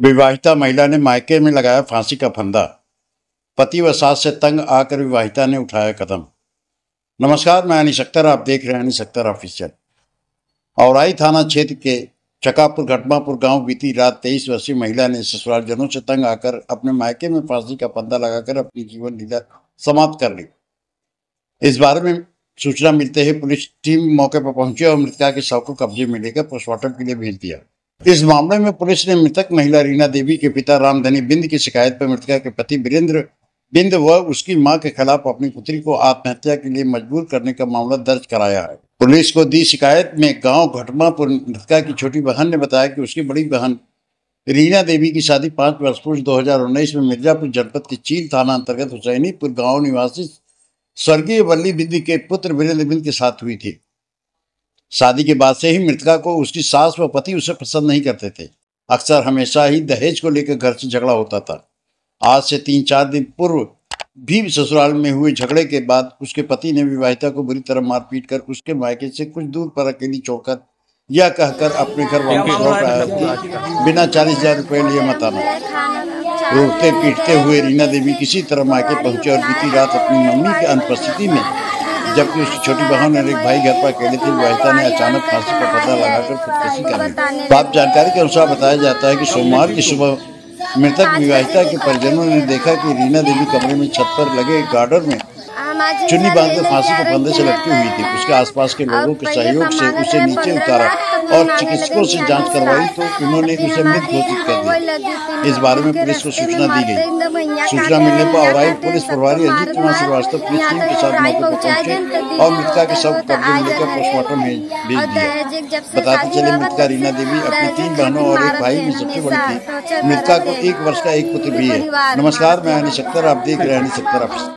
विवाहिता महिला ने मायके में लगाया फांसी का फंदा। पति व सास से तंग आकर विवाहिता ने उठाया कदम। नमस्कार, मैं अनिश अख्तर, आप देख रहे हैं अनिश अख्तर ऑफिशियल। औराई थाना क्षेत्र के चकापुर, घटमापुर गाँव बीती रात तेईस वर्षीय महिला ने ससुरालजनों से तंग आकर अपने मायके में फांसी का फंदा लगाकर अपनी जीवन लीला समाप्त कर ली। इस बारे में सूचना मिलते ही पुलिस टीम मौके पर पहुँची और मृतका के शव को कब्जे में लेकर पोस्टमार्टम के लिए भेज दिया। इस मामले में पुलिस ने मृतक महिला रीना देवी के पिता रामधनी बिंद की शिकायत पर मृतका के पति वीरेंद्र बिंद व उसकी माँ के खिलाफ अपनी पुत्री को आत्महत्या के लिए मजबूर करने का मामला दर्ज कराया है। पुलिस को दी शिकायत में गाँव घटमापुर मृतका की छोटी बहन ने बताया कि उसकी बड़ी बहन रीना देवी की शादी पाँच वर्ष पूर्व दो हज़ार उन्नीस में मिर्जापुर जनपद के चील थाना अंतर्गत हुसैनीपुर गाँव निवासी स्वर्गीय वल्ली बिंद के पुत्र वीरेंद्र बिंद के साथ हुई थी। शादी के बाद से ही मृतका को उसकी सास व पति उसे पसंद नहीं करते थे। अक्सर हमेशा ही दहेज को लेकर घर से झगड़ा होता था। आज से तीन चार दिन पूर्व भी ससुराल में हुए झगड़े के बाद उसके पति ने विवाहिता को बुरी तरह मारपीट कर उसके मायके से कुछ दूर पर अकेली छोड़कर यह कहकर अपने घर वापस लौट आया। कि बिना चालीस हज़ार रुपये लिए मत आना। रोकते पीटते हुए रीना देवी किसी तरह मायके पहुँचे और बीती रात अपनी मम्मी की अनुपस्थिति में जबकि उसकी छोटी बहन और एक भाई घर पर अकेले थे विवाहिता ने अचानक फांसी का पता लगाकर खुदकुशी कर ली। प्राप्त जानकारी के अनुसार बताया जाता है कि सोमवार की सुबह मृतक विवाहिता के परिजनों ने देखा कि रीना देवी कमरे में छत पर लगे गार्डर में चुन्नी बांधकर फांसी के फंदे से लटकी हुई थी। उसके आसपास के लोगों के सहयोग से उसे नीचे उतारा और चिकित्सकों से जाँच करवाई तो उन्होंने उसे मृत घोषित कर दिया। इस बारे में पुलिस को सूचना दी गई। सूचना मिलने पर और पुलिस प्रभारी अजीत कुमार श्रीवास्तव पुलिस टीम के साथ मौके पर पहुँचे और मृतका के शव कब्जे में लेकर पोस्टमार्टम भेज दिया। बताते चले मृतका रीना देवी अपनी तीन बहनों और एक भाई में सबसे बड़ी थी। मृतका को एक वर्ष का एक पुत्र भी है। नमस्कार मैं अनिशक्तर आप देख रहे हैं अख्तर